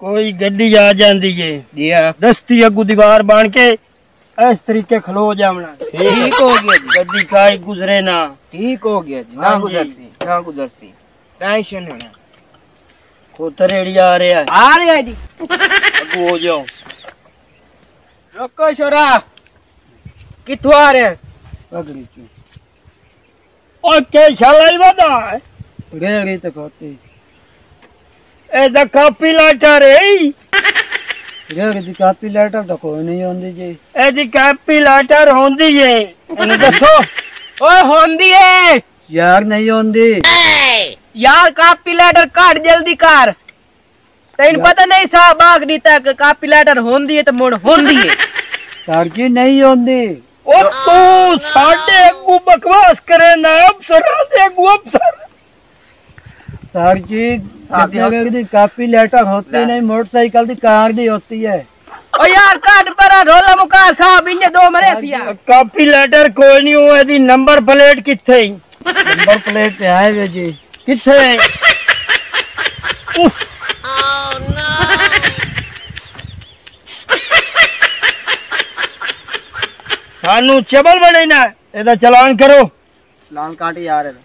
कोई ਗੱਡੀ ਆ ਜਾਂਦੀ ਏ ਜੀ ਆ ਦਸਤੀ ਅੱਗੂ ਦੀਵਾਰ इस तरीके खलो जामना ठीक हो गया जी। गड्डी काई गुजरे ना। ठीक हो गया जी। हाँ ना गुजर सी ना गुजर सी टेंशन है। ना खोतर आ रहा है। आ रहा है जी। अगू हो जाओ। रोको छोरा। किथु आ रहे पगड़ी चू के शाला ही वादा है रेड़ी तक तो होती ਇਹਦਾ ਕਾਪੀ ਲੈਟਰ ਹੈ ਇਹਦੀ ਕਾਪੀ ਲੈਟਰ ਤਾਂ ਕੋਈ ਨਹੀਂ ਹੁੰਦੀ ਜੀ ਇਹਦੀ ਕਾਪੀ ਲੈਟਰ ਹੁੰਦੀ ਏ ਇਹਨੂੰ ਦੱਸੋ ਓਏ ਹੁੰਦੀ ਏ ਯਾਰ ਨਹੀਂ ਹੁੰਦੀ ਯਾਰ ਕਾਪੀ ਲੈਟਰ ਕੱਢ ਜਲਦੀ ਕਰ ਤੈਨੂੰ ਪਤਾ ਨਹੀਂ ਸਾਬ ਆਖ ਦਿੱਤਾ ਕਿ ਕਾਪੀ ਲੈਟਰ ਹੁੰਦੀ ਏ ਤੇ ਮੁੜ ਹੁੰਦੀ ਏ ਸਰ ਜੀ ਨਹੀਂ ਹੁੰਦੀ ਉਹ ਤੂੰ ਸਾਡੇ ਅੱਗੂ ਬਕਵਾਸ ਕਰੇ ਨਾ ਅਫਸਰ ਦੇ ਅੱਗੂ ਅਫਸਰ सर जी काफ़ी लेटर होती नहीं मोटरसाइकिल की कार दी होती है। ओ यार काट पर ढोला मुका साहब इने दो मरे हाँ थिया काफ़ी लेटर कोई नहीं हुए दी नंबर प्लेट किथे नंबर प्लेट पे आए वे जी। किथे सानू चबल बने ना एदा चलान करो। चलान काट यार एदा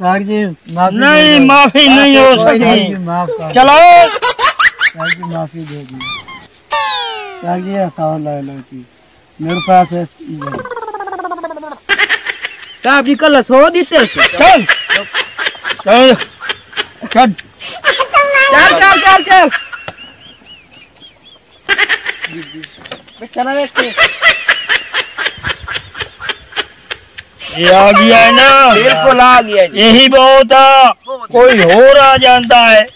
नहीं माफ़ी नहीं हो कर चलाओ। माफ़ी दे दी। मेरे पास है। साहब जी कल सो देते चल। चल। चल। चल चल चल चल चला व्यक्ति ये आ गया है ना। बिल्कुल आ गया यही बहुत कोई और आ जानता है।